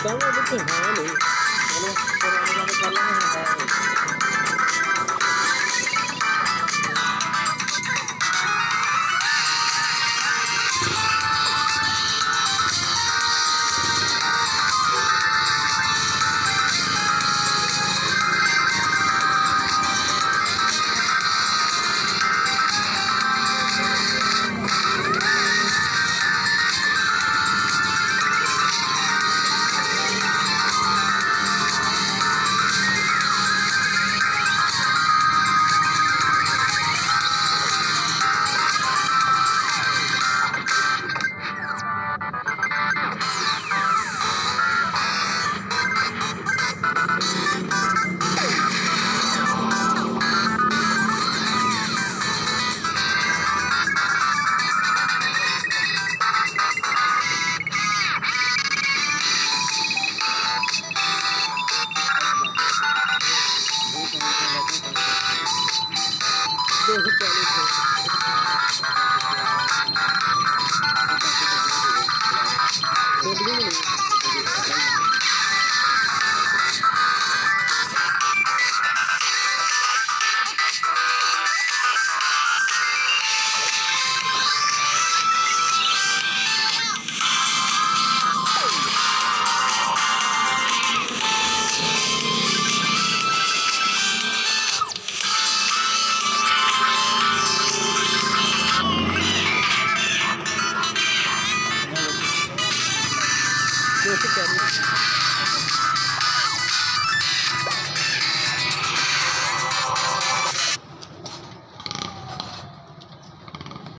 estamos de pintar, né? Eu não sei Thank you. Thank you.